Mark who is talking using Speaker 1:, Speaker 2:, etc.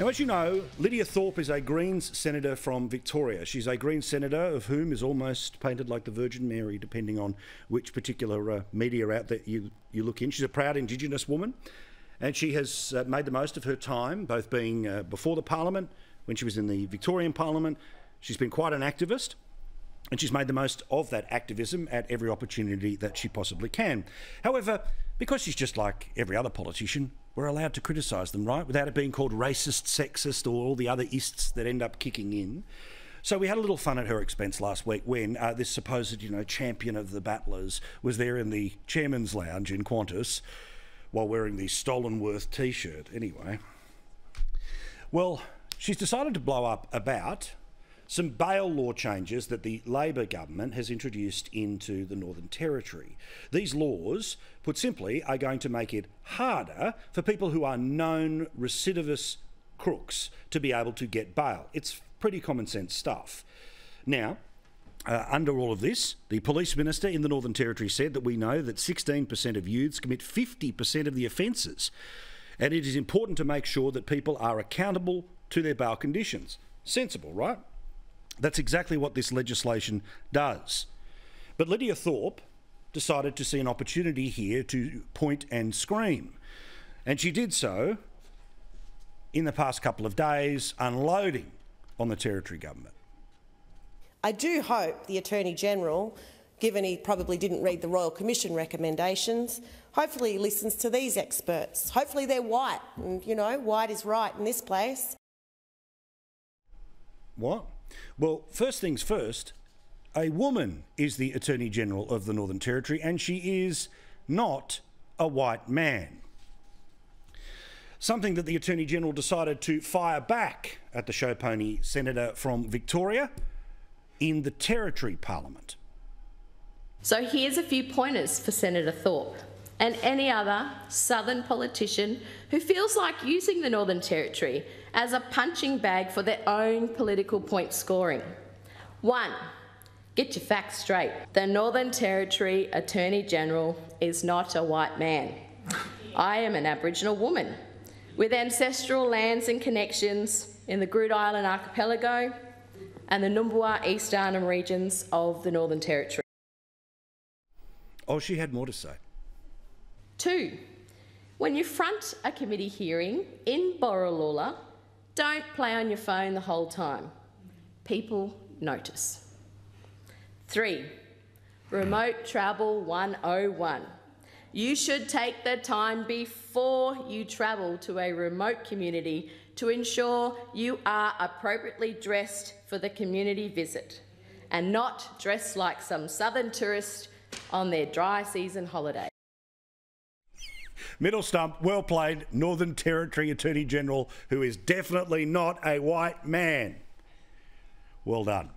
Speaker 1: Now, as you know, Lidia Thorpe is a Greens senator from Victoria. She's a Greens senator of whom is almost painted like the Virgin Mary, depending on which particular uh, media outlet you, you look in. She's a proud Indigenous woman, and she has uh, made the most of her time, both being uh, before the Parliament, when she was in the Victorian Parliament. She's been quite an activist. And she's made the most of that activism at every opportunity that she possibly can. However, because she's just like every other politician, we're allowed to criticise them, right? Without it being called racist, sexist, or all the other ists that end up kicking in. So we had a little fun at her expense last week when uh, this supposed, you know, champion of the battlers was there in the chairman's lounge in Qantas while wearing the Stolen Worth T-shirt. Anyway, well, she's decided to blow up about some bail law changes that the Labor government has introduced into the Northern Territory. These laws, put simply, are going to make it harder for people who are known recidivist crooks to be able to get bail. It's pretty common sense stuff. Now, uh, under all of this, the police minister in the Northern Territory said that we know that 16% of youths commit 50% of the offences, and it is important to make sure that people are accountable to their bail conditions. Sensible, right? That's exactly what this legislation does. But Lidia Thorpe decided to see an opportunity here to point and scream. And she did so in the past couple of days, unloading on the Territory Government.
Speaker 2: I do hope the Attorney General, given he probably didn't read the Royal Commission recommendations, hopefully he listens to these experts. Hopefully they're white, and, you know, white is right in this place.
Speaker 1: What? Well, first things first, a woman is the Attorney General of the Northern Territory, and she is not a white man. Something that the Attorney General decided to fire back at the show pony senator from Victoria in the Territory Parliament.
Speaker 3: So here's a few pointers for Senator Thorpe and any other southern politician who feels like using the Northern Territory as a punching bag for their own political point scoring. One, get your facts straight. The Northern Territory Attorney General is not a white man. I am an Aboriginal woman with ancestral lands and connections in the Groote Eylandt Archipelago and the Numbulwar East Arnhem regions of the Northern Territory.
Speaker 1: Oh, she had more to say.
Speaker 3: Two, when you front a committee hearing in Borroloola, don't play on your phone the whole time. People notice. Three, remote travel 101. You should take the time before you travel to a remote community to ensure you are appropriately dressed for the community visit and not dressed like some southern tourist on their dry season holiday.
Speaker 1: Middle stump, well played, Northern Territory Attorney General, who is definitely not a white man. Well done.